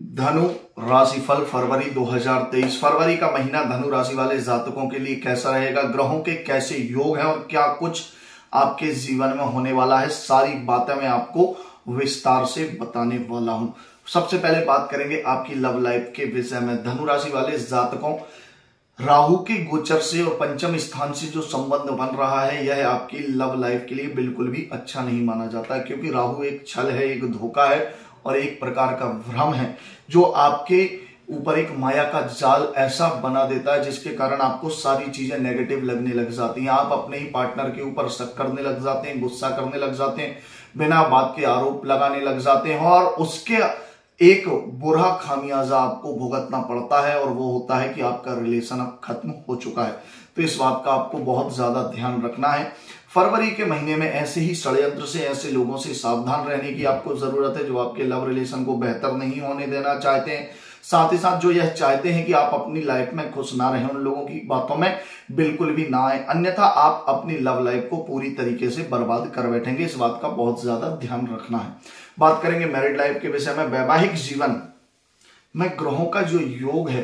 धनु राशिफल फरवरी 2023 फरवरी का महीना धनु राशि वाले जातकों के लिए कैसा रहेगा? ग्रहों के कैसे योग हैं और क्या कुछ आपके जीवन में होने वाला है? सारी बातें मैं आपको विस्तार से बताने वाला हूँ। सबसे पहले बात करेंगे आपकी लव लाइफ के विषय में। धनु राशि वाले जातकों, राहु के गोचर से और पंचम स्थान से जो संबंध बन रहा है, यह आपकी लव लाइफ के लिए बिल्कुल भी अच्छा नहीं माना जाता, क्योंकि राहु एक छल है, एक धोखा है और एक प्रकार का भ्रम है, जो आपके ऊपर एक माया का जाल ऐसा बना देता है, जिसके कारण आपको सारी चीज़ें नेगेटिव लगने लग जाती हैं। आप अपने ही पार्टनर के ऊपर शक करने लग जाते हैं, गुस्सा करने लग जाते हैं, बिना बात के आरोप लगाने लग जाते हैं, और उसके एक बुरा खामियाजा आपको भुगतना पड़ता है, और वो होता है कि आपका रिलेशन अब खत्म हो चुका है। तो इस बात का आपको बहुत ज़्यादा ध्यान रखना है। फरवरी के महीने में ऐसे ही षडयंत्र से, ऐसे लोगों से सावधान रहने की आपको ज़रूरत है, जो आपके लव रिलेशन को बेहतर नहीं होने देना चाहते हैं। साथ ही साथ जो यह चाहते हैं कि आप अपनी लाइफ में खुश ना रहें उन लोगों की बातों में बिल्कुल भी ना आए। अन्यथा आप अपनी लव लाइफ को पूरी तरीके से बर्बाद कर बैठेंगे। इस बात का बहुत ज़्यादा ध्यान रखना है। बात करेंगे मैरिड लाइफ के विषय में। वैवाहिक जीवन में ग्रहों का जो योग है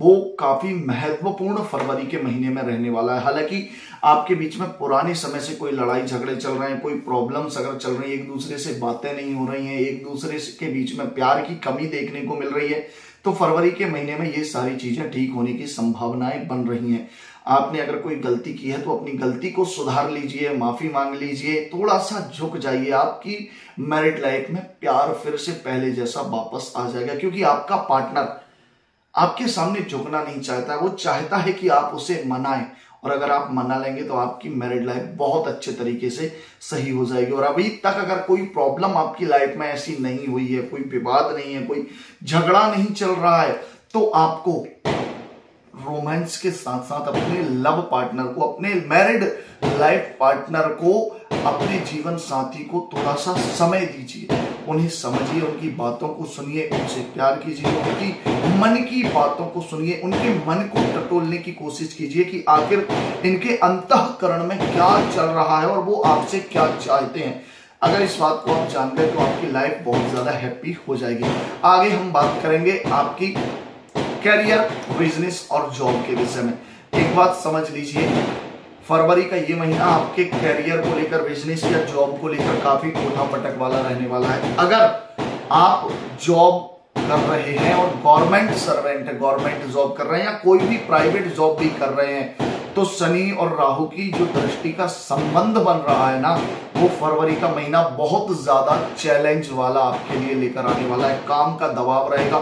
वो काफ़ी महत्वपूर्ण फरवरी के महीने में रहने वाला है। हालाँकि आपके बीच में पुराने समय से कोई लड़ाई झगड़े चल रहे हैं, कोई प्रॉब्लम्स अगर चल रही है, एक दूसरे से बातें नहीं हो रही हैं, एक दूसरे के बीच में प्यार की कमी देखने को मिल रही है तो फरवरी के महीने में ये सारी चीज़ें ठीक होने की संभावनाएँ बन रही हैं। आपने अगर कोई गलती की है तो अपनी गलती को सुधार लीजिए, माफ़ी मांग लीजिए थोड़ा सा झुक जाइए, आपकी मैरिड लाइफ में प्यार फिर से पहले जैसा वापस आ जाएगा, क्योंकि आपका पार्टनर आपके सामने झुकना नहीं चाहता, वो चाहता है कि आप उसे मनाएँ। और अगर आप मना लेंगे तो आपकी मैरिड लाइफ बहुत अच्छे तरीके से सही हो जाएगी। और अभी तक अगर कोई प्रॉब्लम आपकी लाइफ में ऐसी नहीं हुई है, कोई विवाद नहीं है, कोई झगड़ा नहीं चल रहा है तो आपको रोमांस के साथ साथ अपने लव पार्टनर को, अपने मैरिड लाइफ पार्टनर को, अपने जीवन साथी को थोड़ा सा समय दीजिए। उन्हें समझिए उनकी बातों को सुनिए, उनसे प्यार कीजिए, उनकी मन की बातों को सुनिए, उनके मन को टटोलने की कोशिश कीजिए कि आखिर इनके अंतकरण में क्या चल रहा है और वो आपसे क्या चाहते हैं। अगर इस बात को आप जान गए तो आपकी लाइफ बहुत ज़्यादा हैप्पी हो जाएगी। आगे हम बात करेंगे आपकी करियर बिज़नेस और जॉब के विषय में। एक बात समझ लीजिए फरवरी का ये महीना आपके कैरियर को लेकर बिज़नेस या जॉब को लेकर काफ़ी कोठा पटक वाला रहने वाला है। अगर आप जॉब कर रहे हैं और गवर्नमेंट सर्वेंट गवर्नमेंट जॉब कर रहे हैं या कोई भी प्राइवेट जॉब भी कर रहे हैं तो शनि और राहु की जो दृष्टि का संबंध बन रहा है ना, वो फरवरी का महीना बहुत ज़्यादा चैलेंज वाला आपके लिए लेकर आने वाला है। काम का दबाव रहेगा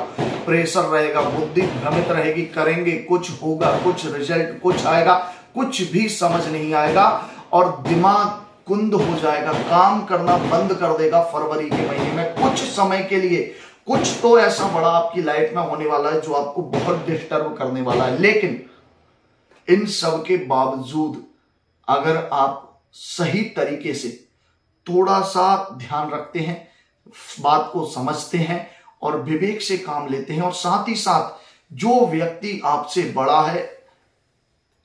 प्रेशर रहेगा, बुद्धि भ्रमित रहेगी, करेंगे, कुछ होगा, कुछ रिज़ल्ट कुछ आएगा कुछ भी समझ नहीं आएगा और दिमाग कुंद हो जाएगा, काम करना बंद कर देगा फरवरी के महीने में। कुछ समय के लिए, कुछ तो ऐसा बड़ा आपकी लाइफ में होने वाला है जो आपको बहुत डिस्टर्ब करने वाला है। लेकिन इन सब के बावजूद अगर आप सही तरीके से थोड़ा सा ध्यान रखते हैं, बात को समझते हैं और विवेक से काम लेते हैं और साथ ही साथ जो व्यक्ति आपसे बड़ा है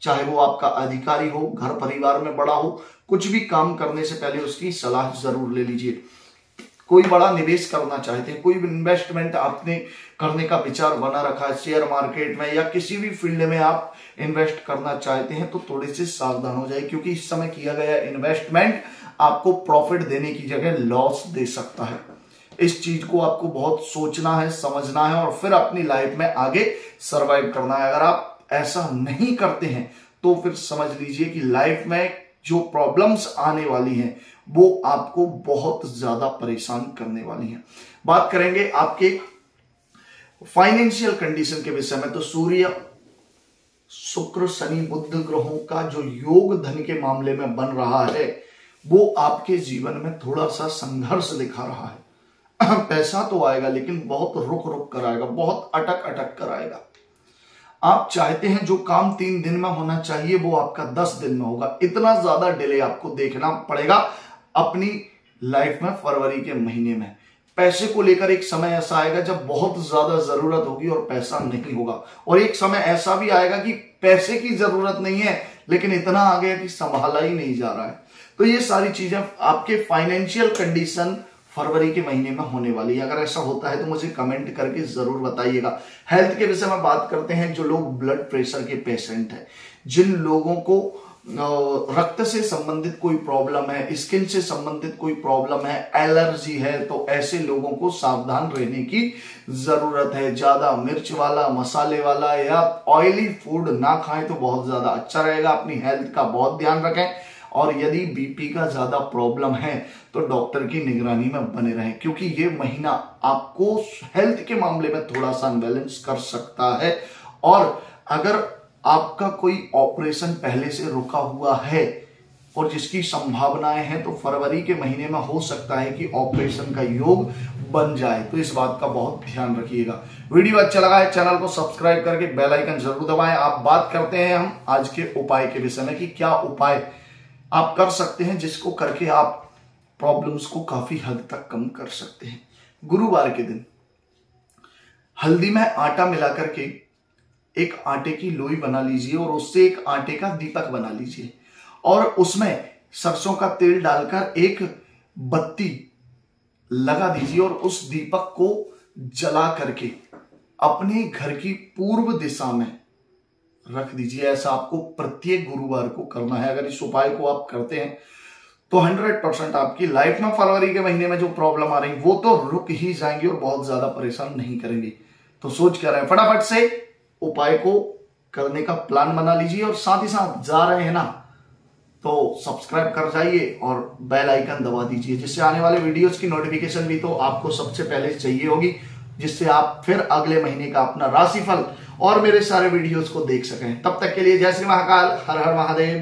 चाहे वो आपका अधिकारी हो, घर परिवार में बड़ा हो, कुछ भी काम करने से पहले उसकी सलाह ज़रूर ले लीजिए। कोई बड़ा निवेश करना चाहते हैं, कोई इन्वेस्टमेंट आपने करने का विचार बना रखा है शेयर मार्केट में या किसी भी फ़ील्ड में आप इन्वेस्ट करना चाहते हैं तो थोड़े से सावधान हो जाए क्योंकि इस समय किया गया इन्वेस्टमेंट आपको प्रॉफिट देने की जगह लॉस दे सकता है। इस चीज़ को आपको बहुत सोचना है, समझना है और फिर अपनी लाइफ में आगे सरवाइव करना है। अगर आप ऐसा नहीं करते हैं तो फिर समझ लीजिए कि लाइफ में जो प्रॉब्लम्स आने वाली हैं, वो आपको बहुत ज़्यादा परेशान करने वाली हैं। बात करेंगे आपके फाइनेंशियल कंडीशन के विषय में तो सूर्य, शुक्र, शनि बुद्ध ग्रहों का जो योग धन के मामले में बन रहा है, वो आपके जीवन में थोड़ा सा संघर्ष दिखा रहा है। पैसा तो आएगा, लेकिन बहुत रुक रुक कर आएगा, बहुत अटक अटक कर आप चाहते हैं जो काम तीन दिन में होना चाहिए, वो आपका दस दिन में होगा। इतना ज़्यादा डिले आपको देखना पड़ेगा अपनी लाइफ में फरवरी के महीने में। पैसे को लेकर एक समय ऐसा आएगा जब बहुत ज़्यादा ज़रूरत होगी और पैसा नहीं होगा। और एक समय ऐसा भी आएगा कि पैसे की ज़रूरत नहीं है, लेकिन इतना आ गया कि संभाला ही नहीं जा रहा है। तो ये सारी चीज़ें आपके फाइनेंशियल कंडीशन फरवरी के महीने में होने वाली है। अगर ऐसा होता है तो मुझे कमेंट करके ज़रूर बताइएगा। हेल्थ के विषय में बात करते हैं, जो लोग ब्लड प्रेशर के पेशेंट हैं। जिन लोगों को रक्त से संबंधित कोई प्रॉब्लम है स्किन से संबंधित कोई प्रॉब्लम है एलर्जी है तो ऐसे लोगों को सावधान रहने की ज़रूरत है। ज़्यादा मिर्च वाला, मसाले वाला या ऑयली फ़ूड ना खाएँ तो बहुत ज़्यादा अच्छा रहेगा। अपनी हेल्थ का बहुत ध्यान रखें। और यदि बीपी का ज़्यादा प्रॉब्लम है तो डॉक्टर की निगरानी में बने रहें, क्योंकि ये महीना आपको हेल्थ के मामले में थोड़ा सा अनबैलेंस कर सकता है। और अगर आपका कोई ऑपरेशन पहले से रुका हुआ है और जिसकी संभावनाएँ हैं तो फरवरी के महीने में हो सकता है कि ऑपरेशन का योग बन जाए। तो इस बात का बहुत ध्यान रखिएगा। वीडियो अच्छा लगा है, चैनल को सब्सक्राइब करके बेल आइकन ज़रूर दबाएँ। आप बात करते हैं हम आज के उपाय के विषय में कि क्या उपाय आप कर सकते हैं, जिसको करके आप प्रॉब्लम्स को काफ़ी हद तक कम कर सकते हैं। गुरुवार के दिन, हल्दी में आटा मिला करके एक आटे की लोई बना लीजिए और उससे एक आटे का दीपक बना लीजिए। और उसमें सरसों का तेल डालकर एक बत्ती लगा दीजिए और उस दीपक को जला करके अपने घर की पूर्व दिशा में रख दीजिए, ऐसा आपको प्रत्येक गुरुवार को करना है। अगर इस उपाय को आप करते हैं तो 100 परसेंट आपकी लाइफ में फरवरी के महीने में जो प्रॉब्लम आ रही, वो तो रुक ही जाएँगी और बहुत ज़्यादा परेशान नहीं करेंगे। तो सोच कर रहे हैं? फटाफट से उपाय को करने का प्लान बना लीजिए और साथ ही साथ जा रहे हैं ना तो सब्सक्राइब कर जाइए और बेल आइकन दबा दीजिए, जिससे आने वाले वीडियोस की नोटिफिकेशन भी तो आपको सबसे पहले चाहिए होगी, जिससे आप फिर अगले महीने का अपना राशिफल और मेरे सारे वीडियोस को देख सकें। तब तक के लिए जय श्री महाकाल, हर हर महादेव।